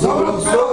Sobre o